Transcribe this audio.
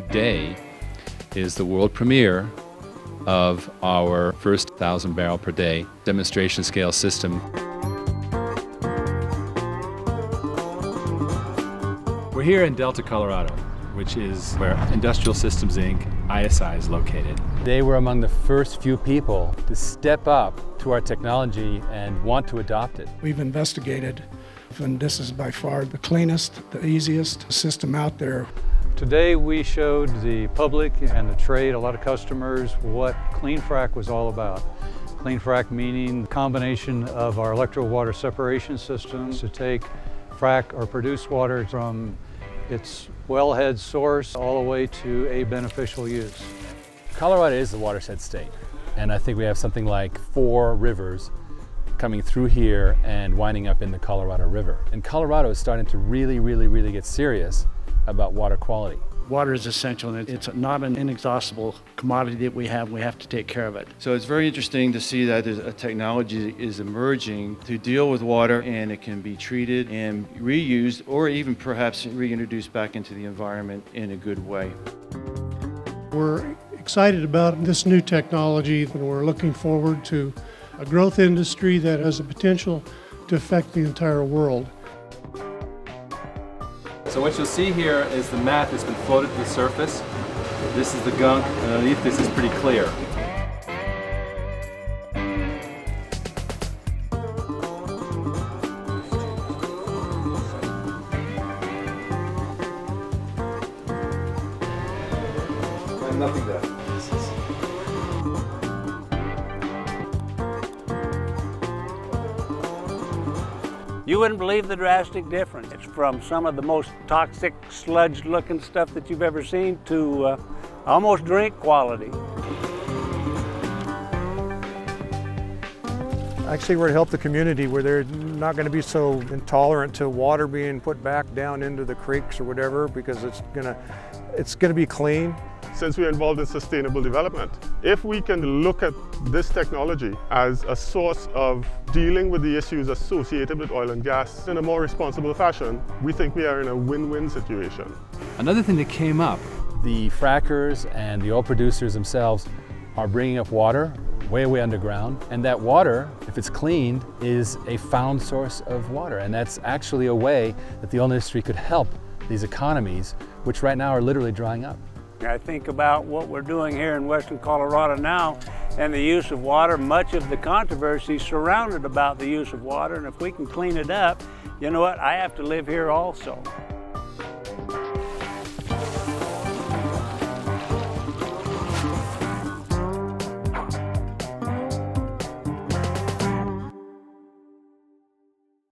today is the world premiere of our first 1,000 barrel per day demonstration scale system. We're here in Delta, Colorado, which is where Industrial Systems Inc., ISI, is located. They were among the first few people to step up to our technology and want to adopt it. We've investigated, and this is by far the cleanest, the easiest system out there. Today we showed the public and the trade, a lot of customers, what Clean Frac was all about. Clean Frac meaning the combination of our electro water separation systems to take frac or produce water from its wellhead source all the way to a beneficial use. Colorado is the watershed state, and I think we have something like four rivers coming through here and winding up in the Colorado River. And Colorado is starting to really, really, really get serious about water quality. Water is essential and it's not an inexhaustible commodity that we have. We have to take care of it. So it's very interesting to see that a technology is emerging to deal with water and it can be treated and reused or even perhaps reintroduced back into the environment in a good way. We're excited about this new technology and we're looking forward to a growth industry that has the potential to affect the entire world. So what you'll see here is the mat that's been floated to the surface. This is the gunk, and underneath this is pretty clear. Nothing there. You wouldn't believe the drastic difference. It's from some of the most toxic, sludge looking stuff that you've ever seen to uh, almost drink quality. Actually, we're to help the community where they're not going to be so intolerant to water being put back down into the creeks or whatever because it's going to it's going to be clean since we're involved in sustainable development. If we can look at this technology as a source of dealing with the issues associated with oil and gas in a more responsible fashion, we think we are in a win-win situation. Another thing that came up, the frackers and the oil producers themselves are bringing up water way, way underground. And that water, if it's cleaned, is a found source of water. And that's actually a way that the oil industry could help these economies, which right now are literally drying up. I think about what we're doing here in western Colorado now and the use of water. Much of the controversy surrounded about the use of water, and if we can clean it up, you know what, I have to live here also.